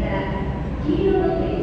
that. Do you